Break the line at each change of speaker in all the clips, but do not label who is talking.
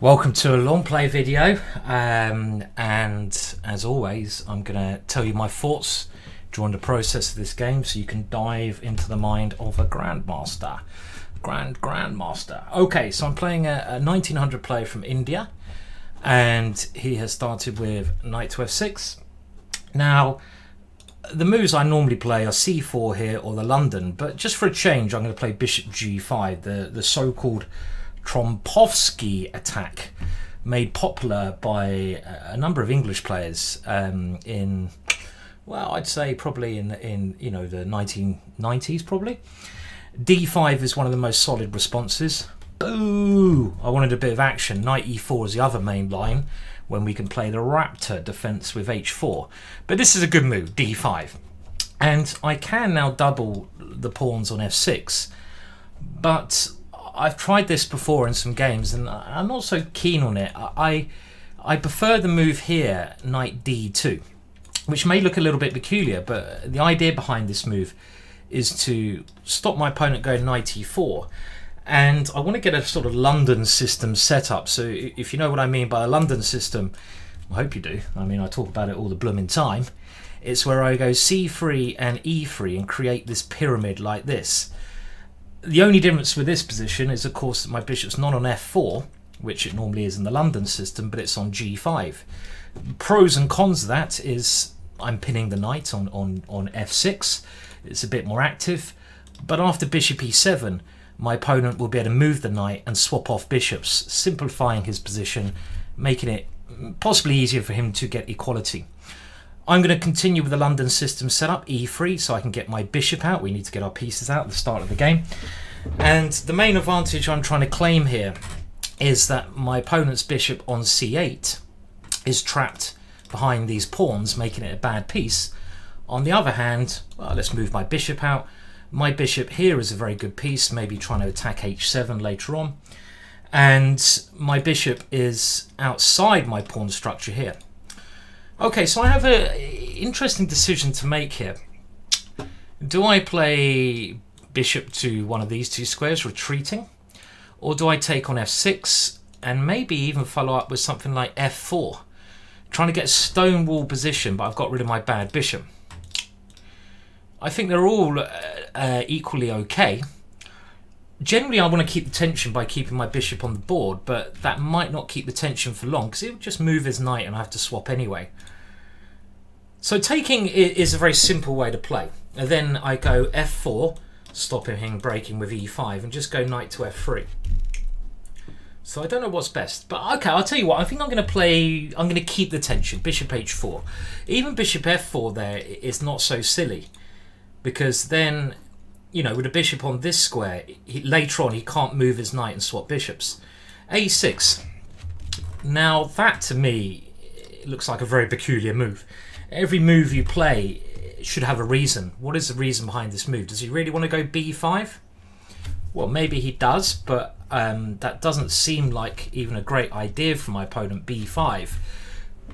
Welcome to a long play video, um, and as always, I'm going to tell you my thoughts during the process of this game so you can dive into the mind of a Grandmaster. Grand Grandmaster. Okay, so I'm playing a, a 1900 player from India, and he has started with Knight to f6. Now, the moves I normally play are c4 here or the London, but just for a change, I'm going to play Bishop g5, the, the so-called Trompowsky attack, made popular by a number of English players um, in, well, I'd say probably in in you know the 1990s probably. D5 is one of the most solid responses. Boo! I wanted a bit of action. Knight e4 is the other main line when we can play the Raptor defense with h4. But this is a good move, d5. And I can now double the pawns on f6. But I've tried this before in some games, and I'm not so keen on it. I I prefer the move here, knight d2, which may look a little bit peculiar, but the idea behind this move is to stop my opponent going knight e4. And I want to get a sort of London system set up. So if you know what I mean by a London system, I hope you do. I mean, I talk about it all the blooming time. It's where I go c3 and e3 and create this pyramid like this. The only difference with this position is, of course, that my bishop's not on f4, which it normally is in the London system, but it's on g5. Pros and cons of that is I'm pinning the knight on, on, on f6. It's a bit more active. But after bishop e7, my opponent will be able to move the knight and swap off bishops, simplifying his position, making it possibly easier for him to get equality. I'm going to continue with the London system setup, e3, so I can get my bishop out. We need to get our pieces out at the start of the game. And the main advantage I'm trying to claim here is that my opponent's bishop on c8 is trapped behind these pawns, making it a bad piece. On the other hand, well, let's move my bishop out. My bishop here is a very good piece, maybe trying to attack h7 later on. And my bishop is outside my pawn structure here. Okay, so I have an interesting decision to make here. Do I play bishop to one of these two squares, retreating? Or do I take on f6 and maybe even follow up with something like f4? Trying to get a stone wall position, but I've got rid of my bad bishop. I think they're all uh, uh, equally okay. Generally, I want to keep the tension by keeping my bishop on the board, but that might not keep the tension for long because it would just move his knight and I have to swap anyway. So taking is a very simple way to play. And then I go f4, stopping him breaking with e5, and just go knight to f3. So I don't know what's best. But okay, I'll tell you what, I think I'm going to play, I'm going to keep the tension, bishop h4. Even bishop f4 there is not so silly. Because then, you know, with a bishop on this square, he, later on he can't move his knight and swap bishops. a6. Now that to me looks like a very peculiar move every move you play should have a reason. What is the reason behind this move? Does he really want to go b5? Well, maybe he does, but um, that doesn't seem like even a great idea for my opponent, b5.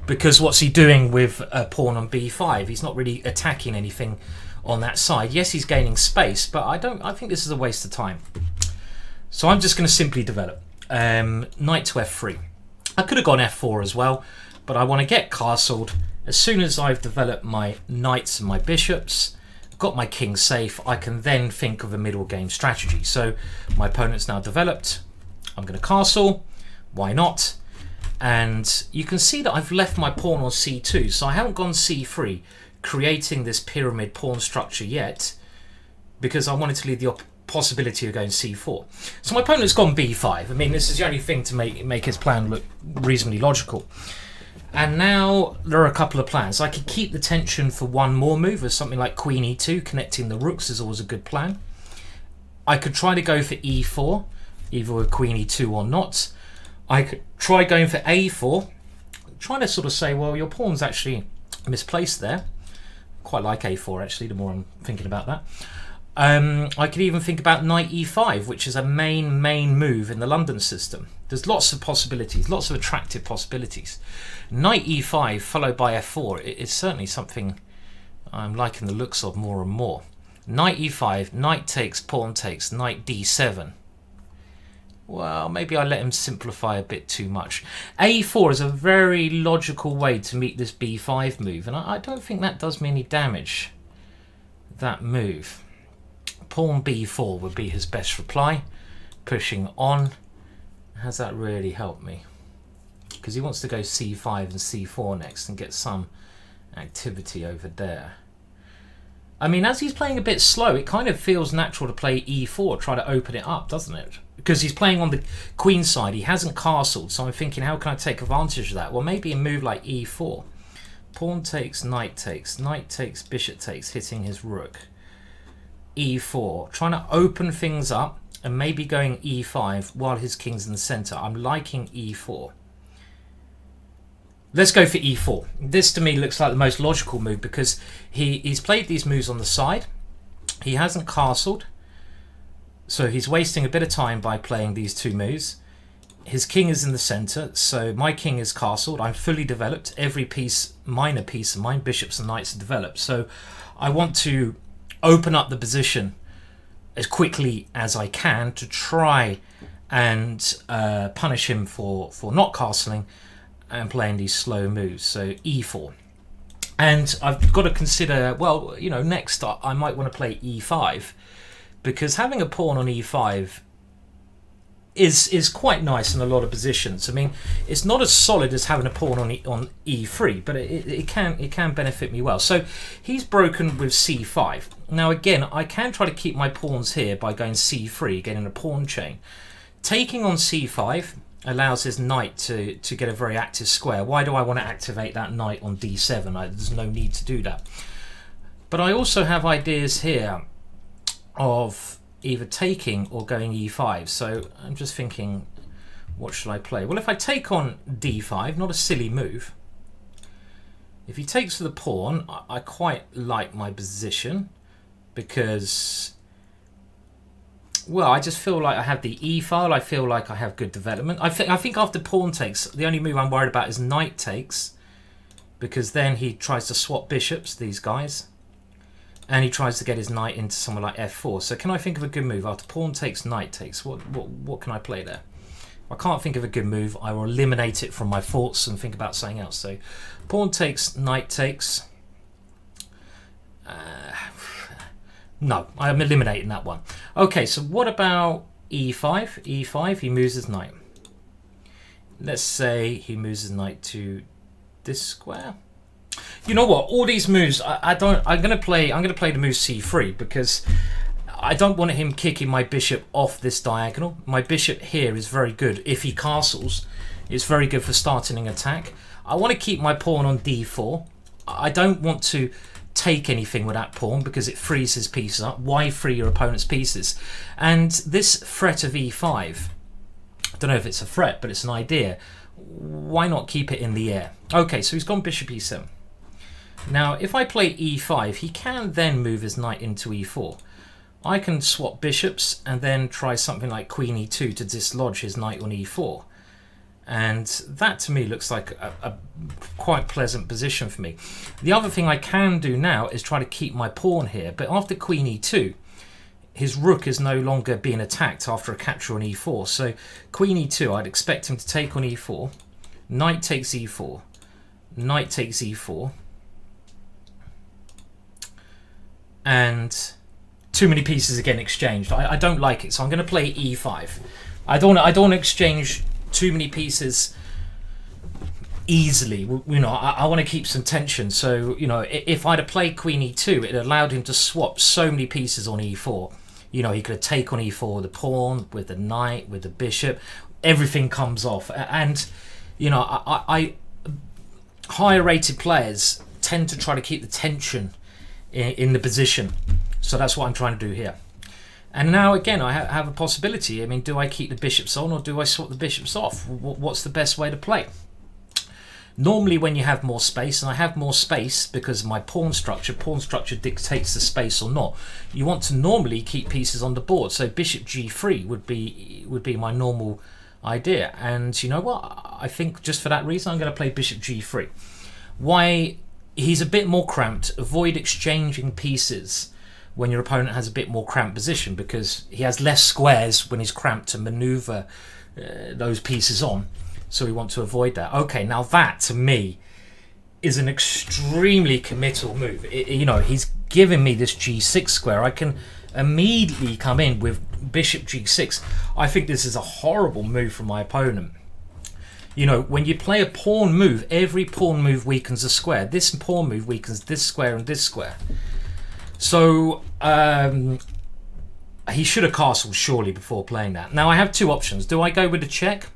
Because what's he doing with a pawn on b5? He's not really attacking anything on that side. Yes, he's gaining space, but I don't. I think this is a waste of time. So I'm just going to simply develop. Um, knight to f3. I could have gone f4 as well, but I want to get castled as soon as I've developed my knights and my bishops, got my king safe, I can then think of a middle game strategy. So my opponent's now developed. I'm going to castle. Why not? And you can see that I've left my pawn on c2, so I haven't gone c3, creating this pyramid pawn structure yet, because I wanted to leave the possibility of going c4. So my opponent's gone b5. I mean, this is the only thing to make make his plan look reasonably logical. And now there are a couple of plans. I could keep the tension for one more move as something like queen e2, connecting the rooks is always a good plan. I could try to go for e4, either with queen e2 or not. I could try going for a4, trying to sort of say, well, your pawn's actually misplaced there. Quite like a4 actually, the more I'm thinking about that. Um, I could even think about knight e5, which is a main, main move in the London system. There's lots of possibilities, lots of attractive possibilities. Knight e5 followed by f4 is certainly something I'm liking the looks of more and more. Knight e5, knight takes, pawn takes, knight d7. Well, maybe I let him simplify a bit too much. a4 is a very logical way to meet this b5 move, and I, I don't think that does me any damage, that move. Pawn b4 would be his best reply. Pushing on. Has that really helped me? Because he wants to go c5 and c4 next and get some activity over there. I mean, as he's playing a bit slow, it kind of feels natural to play e4, try to open it up, doesn't it? Because he's playing on the queen side, he hasn't castled, so I'm thinking, how can I take advantage of that? Well, maybe a move like e4. Pawn takes, knight takes, knight takes, bishop takes, hitting his rook. e4, trying to open things up and maybe going e5 while his king's in the center. I'm liking e4. Let's go for e4. This to me looks like the most logical move because he, he's played these moves on the side. He hasn't castled. So he's wasting a bit of time by playing these two moves. His king is in the center, so my king is castled. I'm fully developed. Every piece, minor piece of mine, bishops and knights are developed. So I want to open up the position as quickly as I can to try and uh, punish him for, for not castling and playing these slow moves. So e4. And I've got to consider, well, you know, next I might want to play e5 because having a pawn on e5 is is quite nice in a lot of positions. I mean, it's not as solid as having a pawn on e, on e3, but it, it can it can benefit me well. So he's broken with c5. Now again, I can try to keep my pawns here by going c3, getting a pawn chain. Taking on c5 allows his knight to, to get a very active square. Why do I want to activate that knight on d7? I, there's no need to do that. But I also have ideas here of either taking or going e5. So I'm just thinking, what should I play? Well, if I take on d5, not a silly move. If he takes for the pawn, I quite like my position because well, I just feel like I have the E file. I feel like I have good development. I think I think after pawn takes, the only move I'm worried about is knight takes, because then he tries to swap bishops. These guys, and he tries to get his knight into somewhere like f4. So can I think of a good move after pawn takes, knight takes? What what what can I play there? I can't think of a good move. I will eliminate it from my thoughts and think about something else. So pawn takes, knight takes. Uh, no, I'm eliminating that one. Okay, so what about e5? e5, he moves his knight. Let's say he moves his knight to this square. You know what? All these moves, I, I don't. I'm gonna play. I'm gonna play the move c3 because I don't want him kicking my bishop off this diagonal. My bishop here is very good. If he castles, it's very good for starting an attack. I want to keep my pawn on d4. I don't want to take anything with that pawn because it frees his pieces up. Why free your opponent's pieces? And this threat of e5, I don't know if it's a threat, but it's an idea. Why not keep it in the air? Okay, so he's gone bishop e7. Now, if I play e5, he can then move his knight into e4. I can swap bishops and then try something like queen e2 to dislodge his knight on e4 and that to me looks like a, a, quite pleasant position for me. The other thing I can do now is try to keep my pawn here, but after queen e2, his rook is no longer being attacked after a capture on e4. So queen e2, I'd expect him to take on e4, knight takes e4, knight takes e4, and too many pieces again exchanged. I, I don't like it, so I'm going to play e5. I don't. I don't exchange too many pieces easily. You know, I, I want to keep some tension. So, you know, if I'd have played Queen E2, it allowed him to swap so many pieces on E4. You know, he could take on E4 with the pawn, with the knight, with the bishop. Everything comes off. And, you know, I, I higher rated players tend to try to keep the tension in, the position. So that's what I'm trying to do here. And now again, I have a possibility. I mean, do I keep the bishops on or do I swap the bishops off? What's the best way to play? Normally when you have more space, and I have more space because my pawn structure, pawn structure dictates the space or not, you want to normally keep pieces on the board. So bishop g3 would be would be my normal idea. And you know what? I think just for that reason, I'm going to play bishop g3. Why? He's a bit more cramped. Avoid exchanging pieces when your opponent has a bit more cramped position because he has less squares when he's cramped to maneuver uh, those pieces on. So we want to avoid that. Okay, now that to me is an extremely committal move. It, you know, he's giving me this g6 square. I can immediately come in with bishop g6. I think this is a horrible move from my opponent. You know, when you play a pawn move, every pawn move weakens a square. This pawn move weakens this square and this square. So, um, he should have castled surely before playing that. Now, I have two options. Do I go with a check?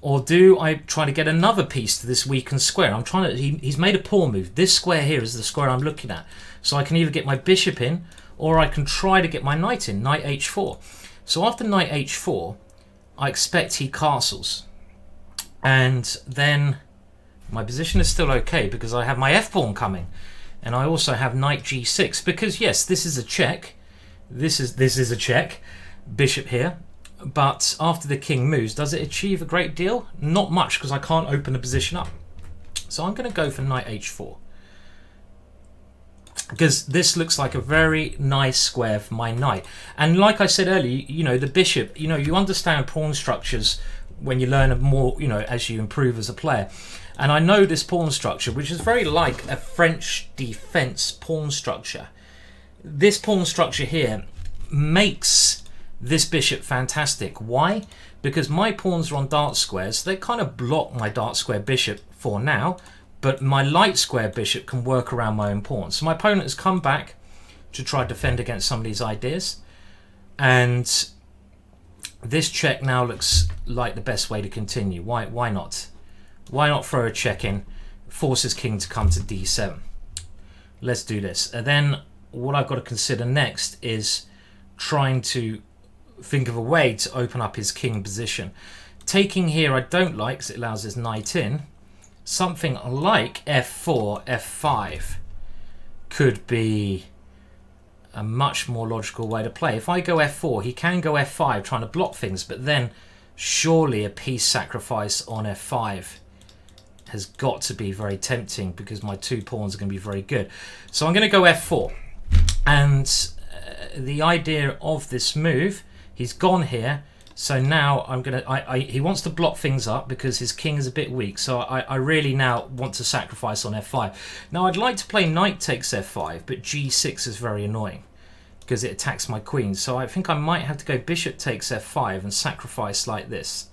Or do I try to get another piece to this weakened square? I'm trying to. He, he's made a pawn move. This square here is the square I'm looking at. So I can either get my bishop in, or I can try to get my knight in. Knight h4. So after knight h4, I expect he castles, and then my position is still okay because I have my f pawn coming, and I also have knight g6. Because yes, this is a check. This is this is a check. Bishop here, but after the king moves, does it achieve a great deal? Not much, because I can't open the position up. So I'm going to go for knight h4. Because this looks like a very nice square for my knight. And like I said earlier, you know, the bishop, you know, you understand pawn structures when you learn more, you know, as you improve as a player. And I know this pawn structure, which is very like a French defense pawn structure. This pawn structure here makes this bishop fantastic. Why? Because my pawns are on dark squares, so they kind of block my dark square bishop for now, but my light square bishop can work around my own pawns. So my opponent has come back to try to defend against some of these ideas, and this check now looks like the best way to continue. Why, why not? Why not throw a check in, Forces king to come to d7? Let's do this. And then what I've got to consider next is trying to think of a way to open up his king position. Taking here I don't like because it allows his knight in. Something like f4, f5 could be a much more logical way to play. If I go f4, he can go f5 trying to block things, but then surely a piece sacrifice on f5 has got to be very tempting because my two pawns are going to be very good. So I'm going to go f4. And uh, the idea of this move He's gone here. So now I'm gonna. I, I, he wants to block things up because his king is a bit weak. So I, I really now want to sacrifice on f5. Now I'd like to play knight takes f5, but g6 is very annoying because it attacks my queen. So I think I might have to go bishop takes f5 and sacrifice like this.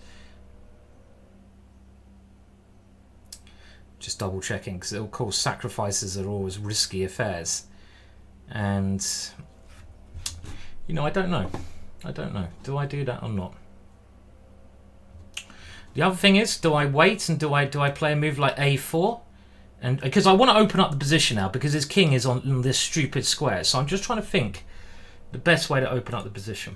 Just double checking because of course sacrifices are always risky affairs, and you know I don't know. I don't know. Do I do that or not? The other thing is, do I wait and do I do I play a move like a4? And because I want to open up the position now because his king is on, on this stupid square. So I'm just trying to think the best way to open up the position.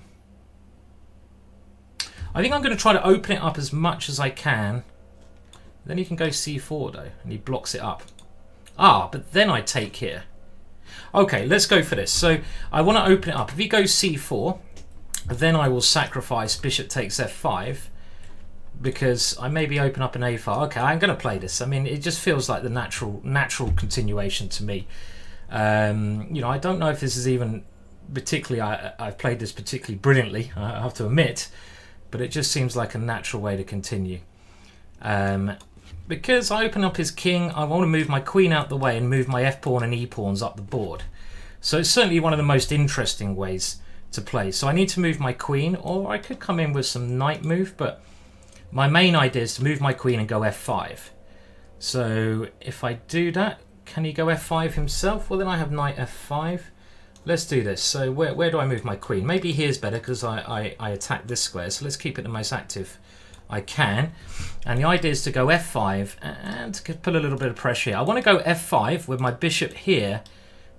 I think I'm going to try to open it up as much as I can. Then he can go c4 though, and he blocks it up. Ah, but then I take here. Okay, let's go for this. So I want to open it up. If he goes c4, then I will sacrifice bishop takes f5 because I maybe open up an a file. Okay, I'm going to play this. I mean, it just feels like the natural natural continuation to me. Um, you know, I don't know if this is even particularly. I, I've played this particularly brilliantly. I have to admit, but it just seems like a natural way to continue. Um, because I open up his king, I want to move my queen out the way and move my f pawn and e pawns up the board. So it's certainly one of the most interesting ways to play. So I need to move my queen, or I could come in with some knight move, but my main idea is to move my queen and go f5. So if I do that, can he go f5 himself? Well, then I have knight f5. Let's do this. So where, where do I move my queen? Maybe here's better because I, I, I attack this square. So let's keep it the most active I can. And the idea is to go f5 and to put a little bit of pressure here. I want to go f5 with my bishop here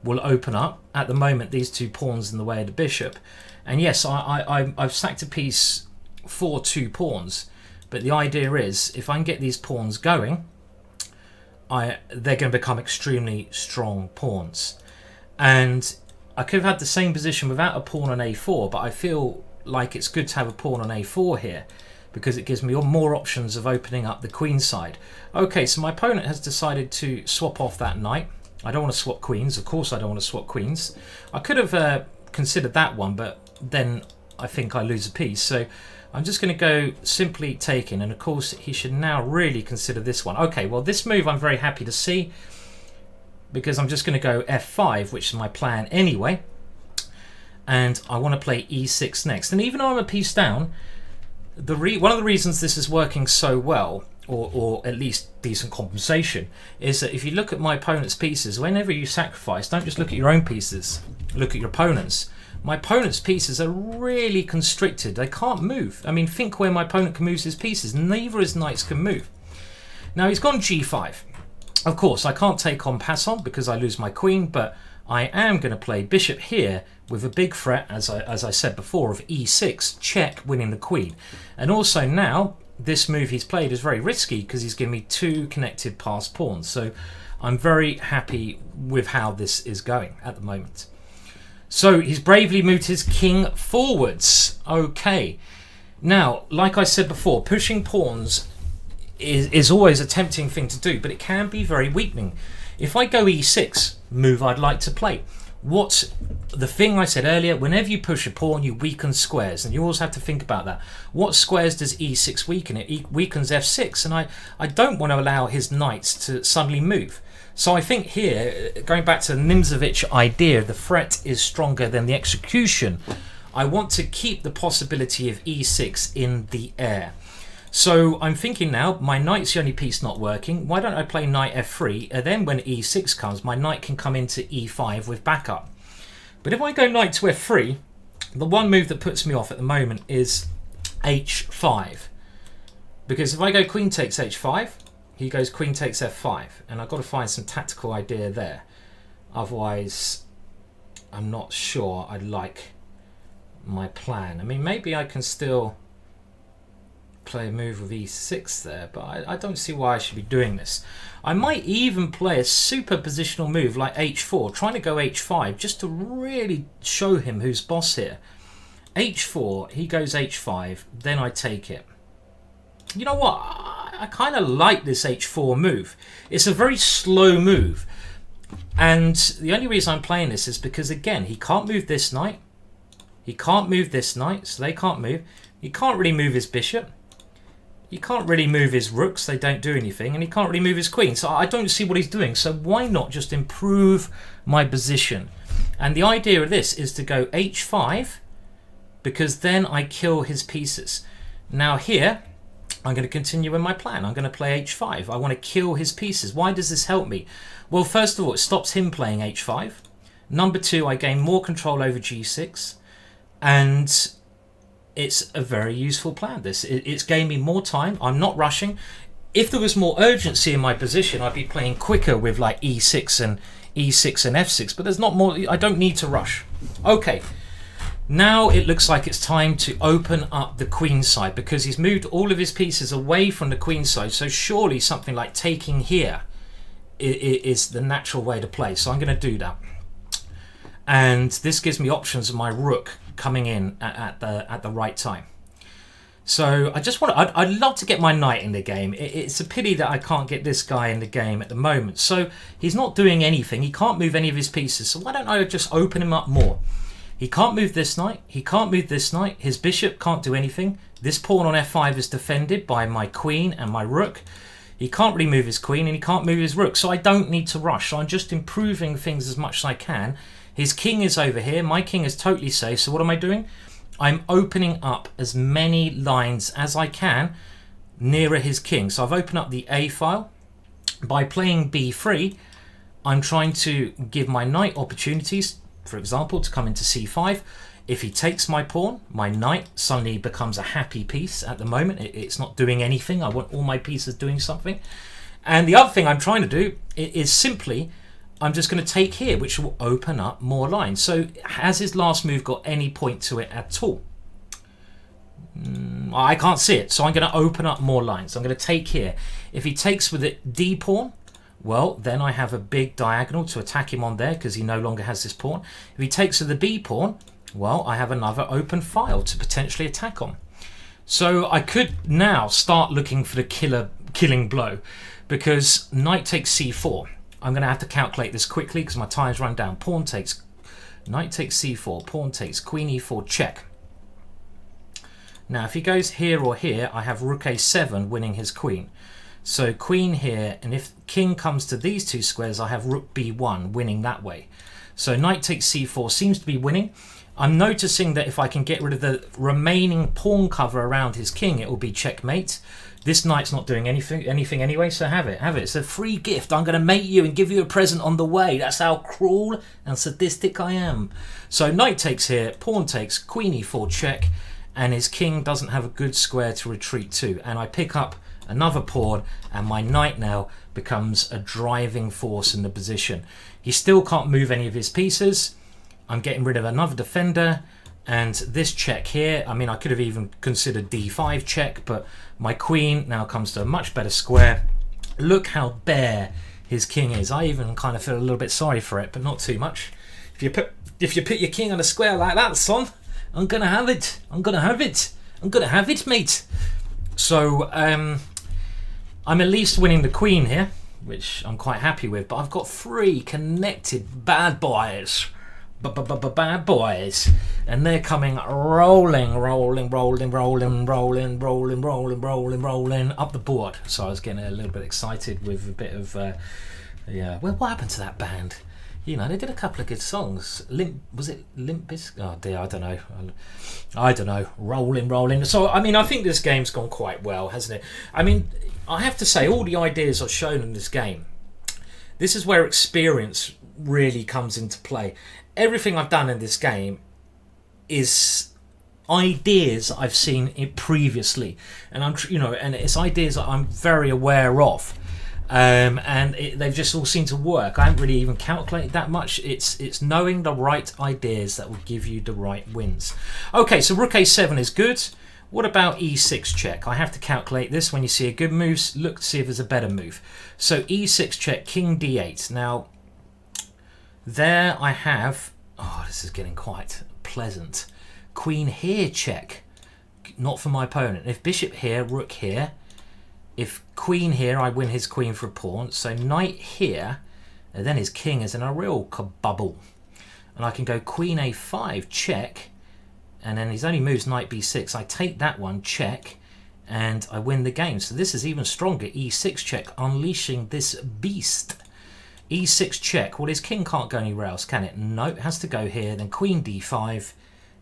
will open up. At the moment, these two pawns in the way of the bishop. And yes, I, I, I've sacked a piece for two pawns. But the idea is, if I can get these pawns going, I they're going to become extremely strong pawns. And I could have had the same position without a pawn on a4, but I feel like it's good to have a pawn on a4 here because it gives me more options of opening up the queen side. Okay, so my opponent has decided to swap off that knight I don't want to swap queens. Of course, I don't want to swap queens. I could have uh, considered that one, but then I think I lose a piece. So I'm just going to go simply taking. And of course, he should now really consider this one. Okay, well, this move I'm very happy to see because I'm just going to go f5, which is my plan anyway. And I want to play e6 next. And even though I'm a piece down, the one of the reasons this is working so well or, or at least decent compensation, is that if you look at my opponent's pieces, whenever you sacrifice, don't just look at your own pieces, look at your opponent's. My opponent's pieces are really constricted. They can't move. I mean, think where my opponent can move his pieces. Neither his knights can move. Now, he's gone g5. Of course, I can't take en passant because I lose my queen, but I am going to play bishop here with a big threat, as I, as I said before, of e6, check, winning the queen. And also now, this move he's played is very risky because he's given me two connected passed pawns. So I'm very happy with how this is going at the moment. So he's bravely moved his king forwards. Okay. Now, like I said before, pushing pawns is, is always a tempting thing to do, but it can be very weakening. If I go e6, move I'd like to play what the thing I said earlier, whenever you push a pawn, you weaken squares, and you always have to think about that. What squares does e6 weaken? It weakens f6, and I, I don't want to allow his knights to suddenly move. So I think here, going back to the Nimzowitsch idea, the threat is stronger than the execution. I want to keep the possibility of e6 in the air. So I'm thinking now, my knight's the only piece not working. Why don't I play knight f3? And uh, then when e6 comes, my knight can come into e5 with backup. But if I go knight to f3, the one move that puts me off at the moment is h5. Because if I go queen takes h5, he goes queen takes f5. And I've got to find some tactical idea there. Otherwise, I'm not sure I like my plan. I mean, maybe I can still play a move with e6 there, but I, I, don't see why I should be doing this. I might even play a super positional move like h4, trying to go h5, just to really show him who's boss here. h4, he goes h5, then I take it. You know what? I, I kind of like this h4 move. It's a very slow move. And the only reason I'm playing this is because, again, he can't move this knight. He can't move this knight, so they can't move. He can't really move his bishop. He can't really move his rooks, they don't do anything, and he can't really move his queen, so I don't see what he's doing. So why not just improve my position? And the idea of this is to go h5, because then I kill his pieces. Now here, I'm going to continue with my plan. I'm going to play h5. I want to kill his pieces. Why does this help me? Well, first of all, it stops him playing h5. Number two, I gain more control over g6. And it's a very useful plan. This it, it's gaining me more time. I'm not rushing. If there was more urgency in my position, I'd be playing quicker with like e6 and e6 and f6. But there's not more. I don't need to rush. Okay. Now it looks like it's time to open up the queen side because he's moved all of his pieces away from the queen side. So surely something like taking here is the natural way to play. So I'm going to do that. And this gives me options of my rook coming in at, at, the at the right time. So I just want to, I'd, I'd love to get my knight in the game. It, it's a pity that I can't get this guy in the game at the moment. So he's not doing anything. He can't move any of his pieces. So why don't I just open him up more? He can't move this knight. He can't move this knight. His bishop can't do anything. This pawn on f5 is defended by my queen and my rook. He can't really move his queen and he can't move his rook. So I don't need to rush. So I'm just improving things as much as I can his king is over here. My king is totally safe. So what am I doing? I'm opening up as many lines as I can nearer his king. So I've opened up the A file. By playing B3, I'm trying to give my knight opportunities, for example, to come into C5. If he takes my pawn, my knight suddenly becomes a happy piece at the moment. It's not doing anything. I want all my pieces doing something. And the other thing I'm trying to do is simply I'm just going to take here, which will open up more lines. So has his last move got any point to it at all? Mm, I can't see it, so I'm going to open up more lines. I'm going to take here. If he takes with it D pawn, well, then I have a big diagonal to attack him on there because he no longer has this pawn. If he takes with the B pawn, well, I have another open file to potentially attack on. So I could now start looking for the killer killing blow because knight takes c4. I'm going to have to calculate this quickly because my time's run down. Pawn takes, knight takes c4, pawn takes queen e4, check. Now, if he goes here or here, I have rook a7 winning his queen. So queen here, and if king comes to these two squares, I have rook b1 winning that way. So knight takes c4 seems to be winning. I'm noticing that if I can get rid of the remaining pawn cover around his king, it will be checkmate. This knight's not doing anything anything anyway, so have it. Have it. It's a free gift. I'm going to mate you and give you a present on the way. That's how cruel and sadistic I am. So knight takes here, pawn takes, queen e4 check, and his king doesn't have a good square to retreat to. And I pick up another pawn, and my knight now becomes a driving force in the position. He still can't move any of his pieces. I'm getting rid of another defender, and this check here, I mean, I could have even considered d5 check, but my queen now comes to a much better square. Look how bare his king is. I even kind of feel a little bit sorry for it, but not too much. If you put if you put your king on a square like that, son, I'm gonna have it. I'm gonna have it. I'm gonna have it, mate. So um, I'm at least winning the queen here, which I'm quite happy with. But I've got three connected bad boys bad boys, and they're coming rolling, rolling, rolling, rolling, rolling, rolling, rolling, rolling, rolling up the board. So I was getting a little bit excited with a bit of, uh, yeah. Well, what happened to that band? You know, they did a couple of good songs. Limp was it Limp Bizkit? Oh dear, I don't know. I don't know. Rolling, rolling. So I mean, I think this game's gone quite well, hasn't it? I mean, I have to say, all the ideas are shown in this game. This is where experience really comes into play everything I've done in this game is ideas I've seen it previously, and I'm you know, and it's ideas that I'm very aware of. Um, and they've just all seemed to work. I haven't really even calculated that much. It's it's knowing the right ideas that will give you the right wins. Okay, so rook a7 is good. What about e6 check? I have to calculate this. When you see a good move, look to see if there's a better move. So e6 check, king d8. Now, there I have, oh, this is getting quite pleasant. Queen here check, not for my opponent. If bishop here, rook here. If queen here, I win his queen for a pawn. So knight here, and uh, then his king is in a real kabubble. And I can go queen a5, check, and then he's only moves knight b6. I take that one, check, and I win the game. So this is even stronger, e6 check, unleashing this beast e6 check. Well, his king can't go anywhere else, can it? No, it has to go here. Then queen d5,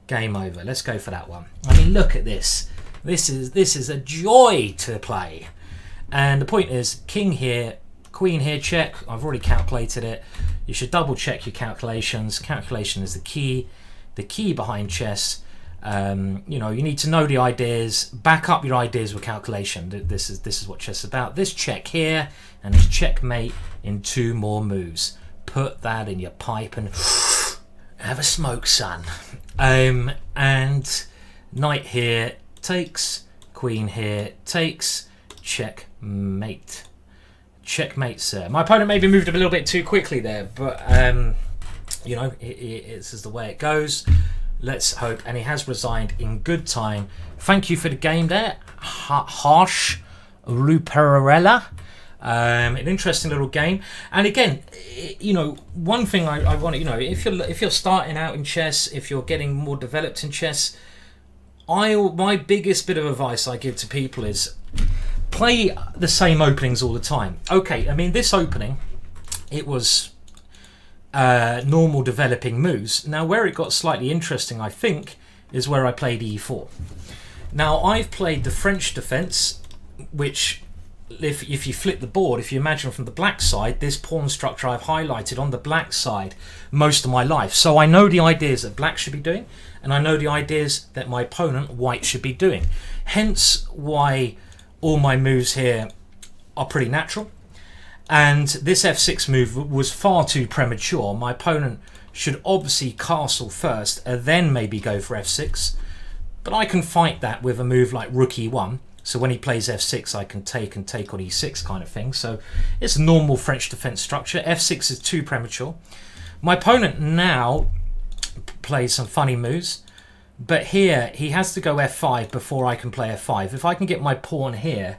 game over. Let's go for that one. I mean, look at this. This is this is a joy to play. And the point is, king here, queen here, check. I've already calculated it. You should double check your calculations. Calculation is the key. The key behind chess. Um, you know, you need to know the ideas, back up your ideas with calculation. This is this is what chess is about. This check here and this checkmate in two more moves. Put that in your pipe and have a smoke, son. Um, and knight here takes, queen here takes, checkmate. Checkmate, sir. My opponent maybe moved a little bit too quickly there, but um, you know, it, it, it's the way it goes let's hope. And he has resigned in good time. Thank you for the game there, Harsh Ruperella. Um, an interesting little game, and again, you know, one thing I, I want to, you know, if you're if you're starting out in chess, if you're getting more developed in chess, I my biggest bit of advice I give to people is play the same openings all the time. Okay, I mean this opening, it was uh, normal developing moves. Now, where it got slightly interesting, I think, is where I played e4. Now, I've played the French defense, which, if, if you flip the board, if you imagine from the black side, this pawn structure I've highlighted on the black side most of my life. So I know the ideas that black should be doing, and I know the ideas that my opponent, white, should be doing. Hence why all my moves here are pretty natural and this f6 move was far too premature. My opponent should obviously castle first and then maybe go for f6. But I can fight that with a move like rook e1. So when he plays f6, I can take and take on e6 kind of thing. So it's a normal French defense structure. f6 is too premature. My opponent now plays some funny moves. But here, he has to go f5 before I can play f5. If I can get my pawn here,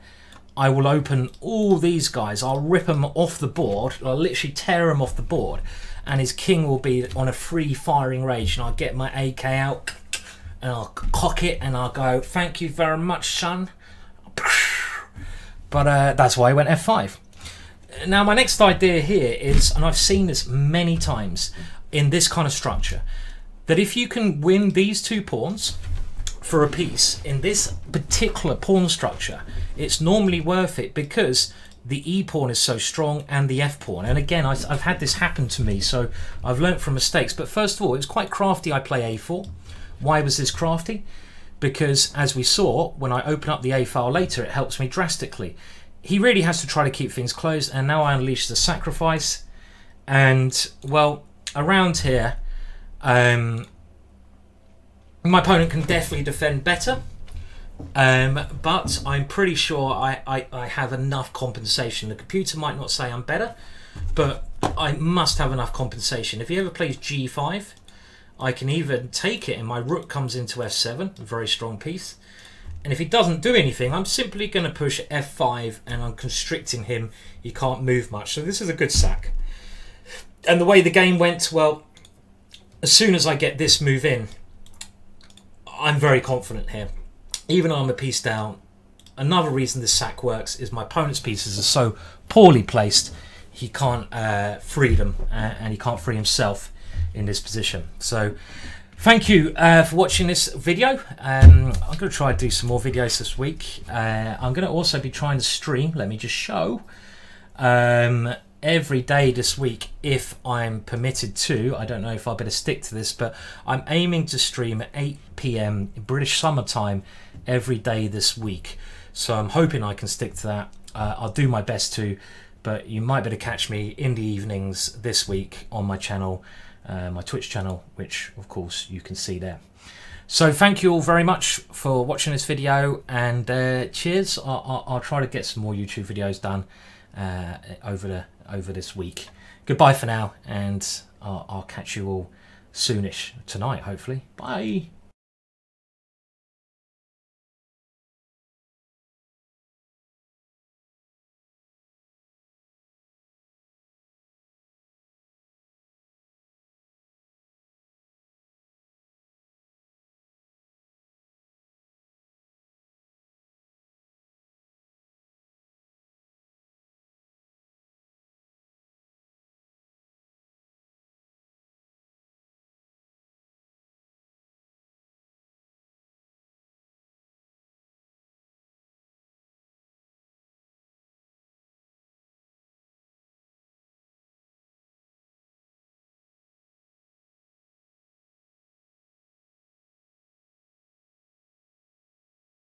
I will open all these guys. I'll rip them off the board. I'll literally tear them off the board. And his king will be on a free firing range. And I'll get my AK out and I'll cock it and I'll go, thank you very much, son. But uh, that's why I went F5. Now, my next idea here is, and I've seen this many times in this kind of structure, that if you can win these two pawns for a piece in this particular pawn structure, it's normally worth it because the E pawn is so strong and the F pawn. And again, I, have had this happen to me, so I've learnt from mistakes. But first of all, it was quite crafty. I play A4. Why was this crafty? Because as we saw, when I open up the A file later, it helps me drastically. He really has to try to keep things closed. And now I unleash the sacrifice. And well, around here, um, my opponent can definitely defend better. Um, but I'm pretty sure I, I, I have enough compensation. The computer might not say I'm better, but I must have enough compensation. If he ever plays g5, I can even take it and my rook comes into f7, a very strong piece. And if he doesn't do anything, I'm simply going to push f5 and I'm constricting him. He can't move much. So this is a good sack. And the way the game went, well, as soon as I get this move in, I'm very confident here. Even though I'm a piece down, another reason this sack works is my opponent's pieces are so poorly placed, he can't uh, free them uh, and he can't free himself in this position. So thank you uh, for watching this video. Um, I'm going to try to do some more videos this week. Uh, I'm going to also be trying to stream, let me just show. Um, every day this week if I'm permitted to. I don't know if I better stick to this, but I'm aiming to stream at 8 p.m. British summertime every day this week. So I'm hoping I can stick to that. Uh, I'll do my best to, but you might better catch me in the evenings this week on my channel, uh, my Twitch channel, which of course you can see there. So thank you all very much for watching this video and uh, cheers. I'll, I'll, I'll, try to get some more YouTube videos done uh, over the over this week. Goodbye for now, and I'll, I'll catch you all soonish tonight, hopefully. Bye.